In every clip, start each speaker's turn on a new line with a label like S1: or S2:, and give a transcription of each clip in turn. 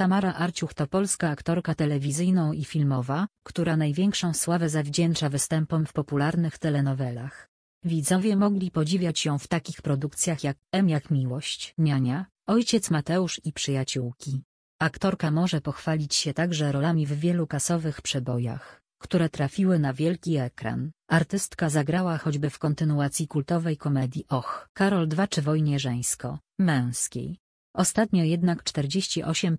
S1: Tamara Arciuch to polska aktorka telewizyjną i filmowa, która największą sławę zawdzięcza występom w popularnych telenowelach. Widzowie mogli podziwiać ją w takich produkcjach jak M jak miłość, Niania, Ojciec Mateusz i Przyjaciółki. Aktorka może pochwalić się także rolami w wielu kasowych przebojach, które trafiły na wielki ekran. Artystka zagrała choćby w kontynuacji kultowej komedii Och, Karol II czy Wojnie żeńsko, męskiej. Ostatnio jednak 48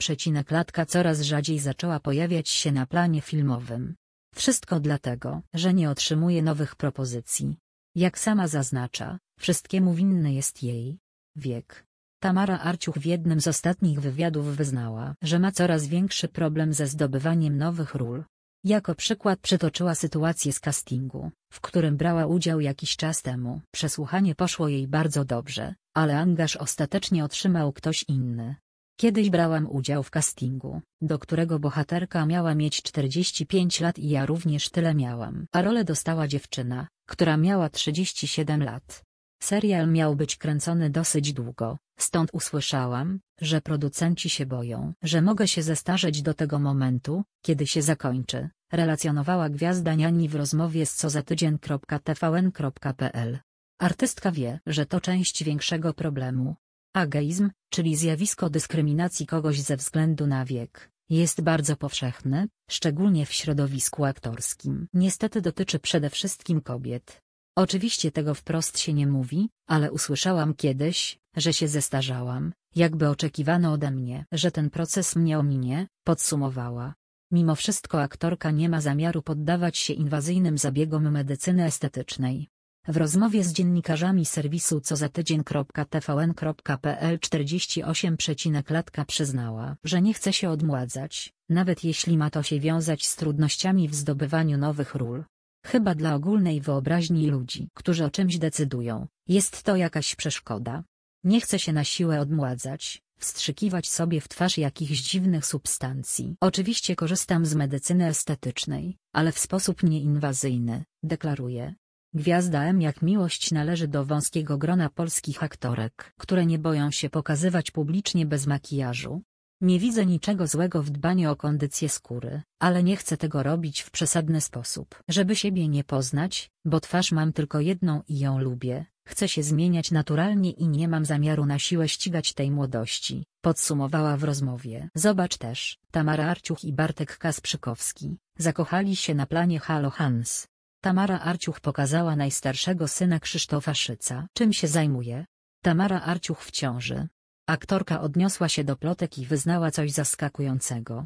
S1: latka coraz rzadziej zaczęła pojawiać się na planie filmowym. Wszystko dlatego, że nie otrzymuje nowych propozycji. Jak sama zaznacza, wszystkiemu winny jest jej wiek. Tamara Arciuch w jednym z ostatnich wywiadów wyznała, że ma coraz większy problem ze zdobywaniem nowych ról. Jako przykład przytoczyła sytuację z castingu, w którym brała udział jakiś czas temu. Przesłuchanie poszło jej bardzo dobrze, ale angaż ostatecznie otrzymał ktoś inny. Kiedyś brałam udział w castingu, do którego bohaterka miała mieć 45 lat i ja również tyle miałam. A rolę dostała dziewczyna, która miała 37 lat. Serial miał być kręcony dosyć długo, stąd usłyszałam, że producenci się boją, że mogę się zestarzeć do tego momentu, kiedy się zakończy, relacjonowała gwiazda Niani w rozmowie z cozatydzień.tvn.pl. Artystka wie, że to część większego problemu. Ageizm, czyli zjawisko dyskryminacji kogoś ze względu na wiek, jest bardzo powszechny, szczególnie w środowisku aktorskim. Niestety dotyczy przede wszystkim kobiet. Oczywiście tego wprost się nie mówi, ale usłyszałam kiedyś, że się zestarzałam, jakby oczekiwano ode mnie, że ten proces mnie ominie, podsumowała. Mimo wszystko aktorka nie ma zamiaru poddawać się inwazyjnym zabiegom medycyny estetycznej. W rozmowie z dziennikarzami serwisu co za tydzień.tvn.pl 48 latka przyznała, że nie chce się odmładzać, nawet jeśli ma to się wiązać z trudnościami w zdobywaniu nowych ról. Chyba dla ogólnej wyobraźni ludzi, którzy o czymś decydują, jest to jakaś przeszkoda. Nie chce się na siłę odmładzać, wstrzykiwać sobie w twarz jakichś dziwnych substancji. Oczywiście korzystam z medycyny estetycznej, ale w sposób nieinwazyjny, deklaruje. Gwiazda M jak miłość należy do wąskiego grona polskich aktorek, które nie boją się pokazywać publicznie bez makijażu. Nie widzę niczego złego w dbaniu o kondycję skóry, ale nie chcę tego robić w przesadny sposób. Żeby siebie nie poznać, bo twarz mam tylko jedną i ją lubię, chcę się zmieniać naturalnie i nie mam zamiaru na siłę ścigać tej młodości, podsumowała w rozmowie. Zobacz też, Tamara Arciuch i Bartek Kasprzykowski, zakochali się na planie Halo Hans. Tamara Arciuch pokazała najstarszego syna Krzysztofa Szyca. Czym się zajmuje? Tamara Arciuch w ciąży. Aktorka odniosła się do plotek i wyznała coś zaskakującego.